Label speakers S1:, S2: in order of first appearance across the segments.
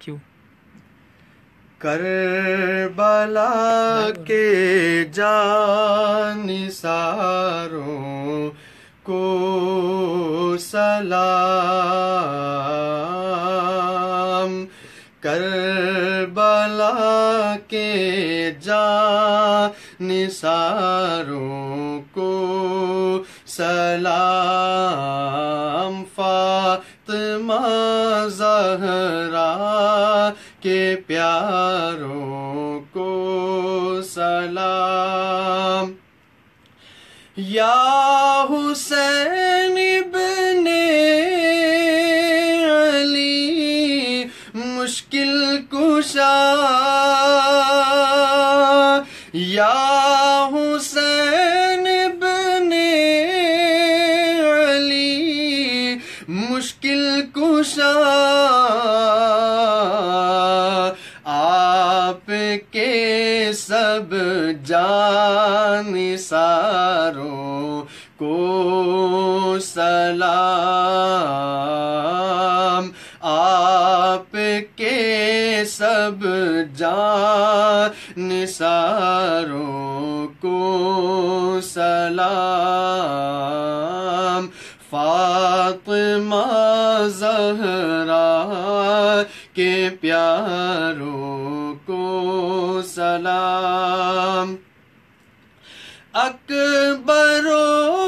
S1: کیوں؟
S2: کربلا کے جان ساروں کو سلام۔ کربلا کے جان ساروں کو سلام۔ فاطمہ زہرا کے پیاروں کو سلام۔ یا حسین ابن علی، مشکل کشا۔ یا حسین ابن علی، مشکل کشا آپ کے سب جان ساروں کو سلام آپ کے سب جان ساروں کو سلام فاطمہ زہرا کے پیاروں کو سلام۔ اکبروں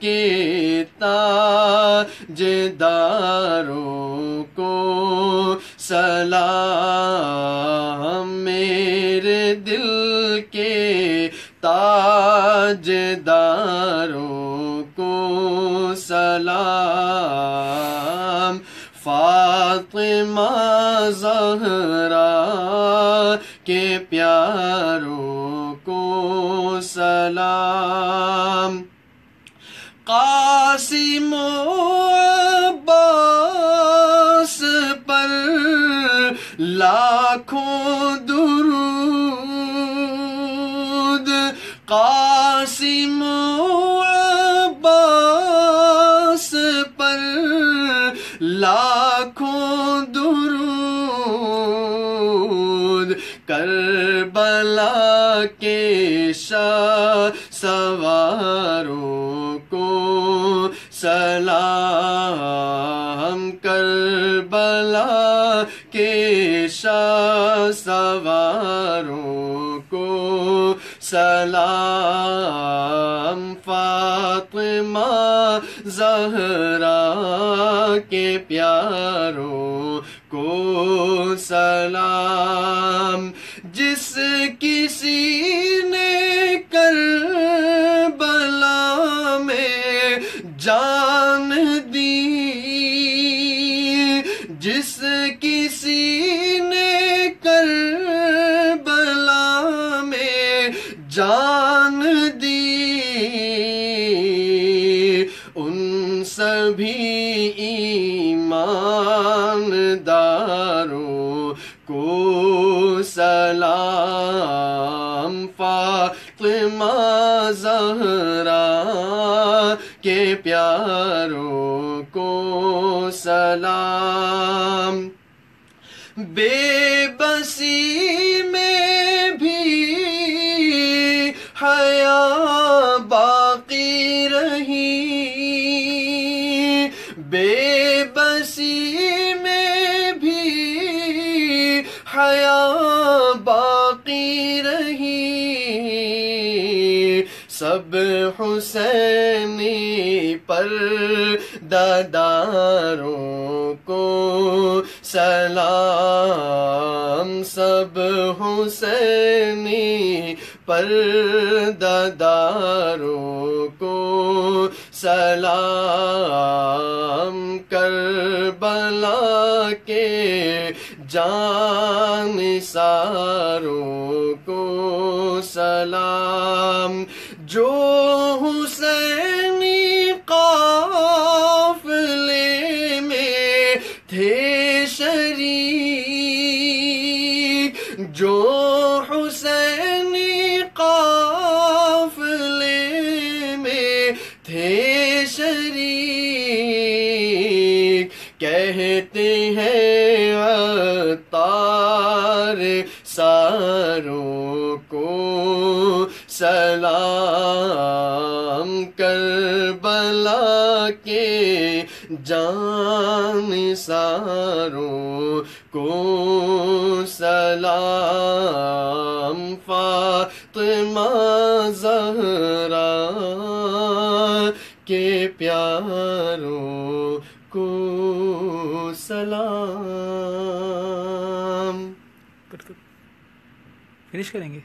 S2: کے تاج داروں کو سلام میرے دل کے تاج داروں کو سلام فاطمہ زہرا کے پیاروں کو سلام قاسم و عباس پر لاکھوں درود۔ قاسم و عباس پر لاکھوں درود۔ کربلا کے شاہ سواروں کو سلام کربلا کے شاہ سواروں کو سلام فاطمہ زہرا کے پیاروں کو سلام جس کسی نے کربلا میں جان دی، جس کسی نے کربلا میں جان دی، ان سبھی ایمانداروں کو سلام فاطمہ زہرا کے پیاروں کو سلام۔ بے بسی سب حسینی پر داداروں کو سلام، سب حسینی پر داداروں کو سلام، کربلا کے جان ساروں کو سلام جو حسینی قافلے میں تھے شریک، جو حسینی قافلے میں تھے شریک۔ کہتے ہیں عطار ساروں کو سلام کربلا کے جان ساروں کو سلام فاطمہ زہرا کے پیاروں کو سلام
S1: فنش کریں گے؟